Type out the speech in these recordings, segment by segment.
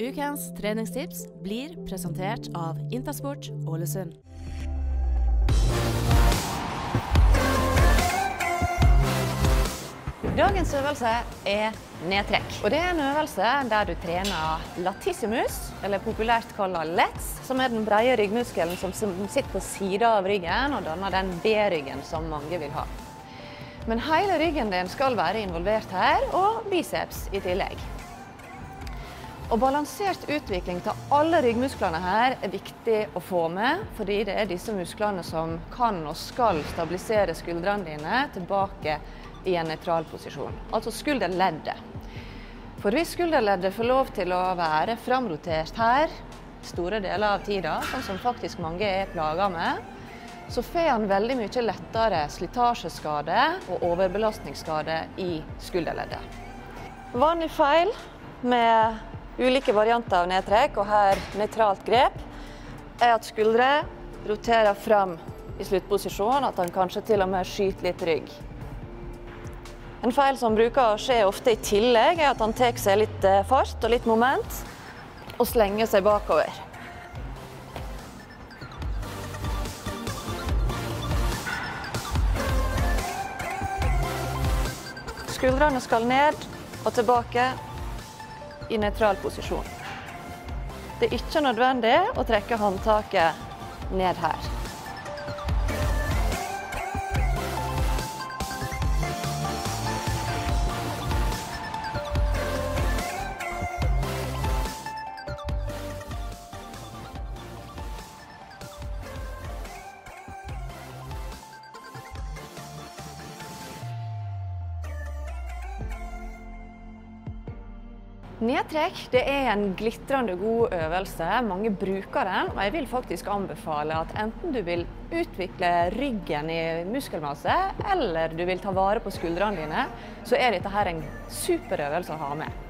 Ukens treningstips blir presentert av Intersport Ålesund. Dagens øvelse er nedtrekk. Og det er en øvelse der du trener latissimus, eller populært kalt lets, som er den brede ryggmuskelen som sitter på sida av ryggen og danner den B-ryggen som mange vil ha. Men hele ryggen din skal være involvert her, og biceps i tillegg. Og Balansert utvikling av alle ryggmusklene her er viktig å få med, fordi det er disse musklene som kan og skal stabilisere skuldrene dine tilbake i en nøytral posisjon, altså skulderleddet. For hvis skulderleddet får lov til å være framrotert her store deler av tida, sånn som faktisk mange er plaga med, så får han veldig mye lettere slitasjeskade og overbelastningsskade i skulderleddet. Vanlig feil med ulike varianter av nedtrekk, og her nøytralt grep, er at skuldre roterer fram i sluttposisjon, at han kanskje til og med skyter litt rygg. En feil som bruker å skje ofte i tillegg, er at han tar seg litt eh, fart og litt moment og slenger seg bakover. Skuldrene skal ned og tilbake i nøytral posisjon. Det er ikke nødvendig å trekke håndtaket ned her. Nedtrekk det er en glitrende god øvelse. Mange bruker den. og Jeg vil faktisk anbefale at enten du vil utvikle ryggen i muskelmasse, eller du vil ta vare på skuldrene dine, så er dette her en super øvelse å ha med.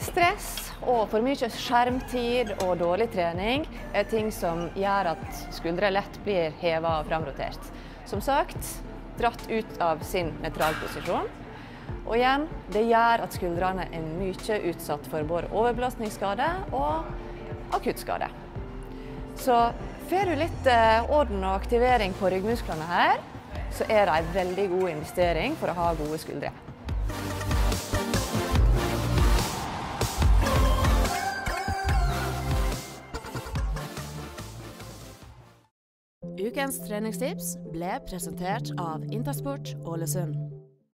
Stress og for mye skjermtid og dårlig trening er ting som gjør at skuldre lett blir heva og framrotert. Som sagt, dratt ut av sin nøytralposisjon. Og igjen, det gjør at skuldrene er mye utsatt for både overbelastningsskade og akuttskade. Så får du litt eh, orden og aktivering på ryggmusklene her, så er det en veldig god investering for å ha gode skuldre. Ukens treningstips ble presentert av Intersport Ålesund.